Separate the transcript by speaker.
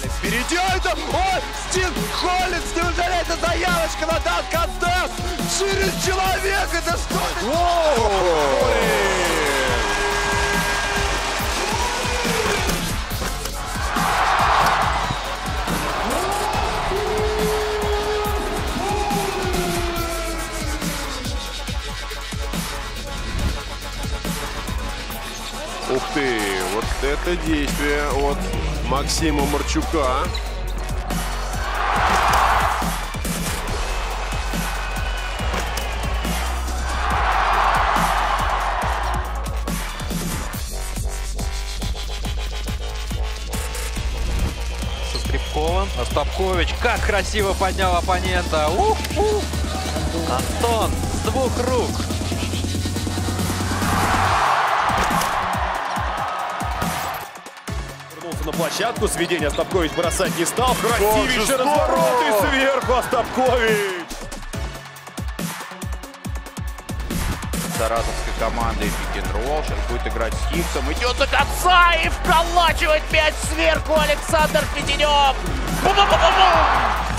Speaker 1: делает? Ой, Стив Холлинс, неужели это заявочка на Дан Контест? Через человека, это что?
Speaker 2: Ух ты, вот это действие от Максима Марчука.
Speaker 3: со Скрипковым. Остапкович как красиво поднял оппонента. Ух, ух. Антон с двух рук.
Speaker 4: Вернулся на площадку, сведение Остапкович бросать не стал. Красивейший разворот и сверху Остапкович.
Speaker 5: саратовской командой пик-н-ролл. Сейчас будет играть с Хиггсом. Идет до конца и вколачивает мяч сверху Александр Феденев. Бу-бу-бу-бу!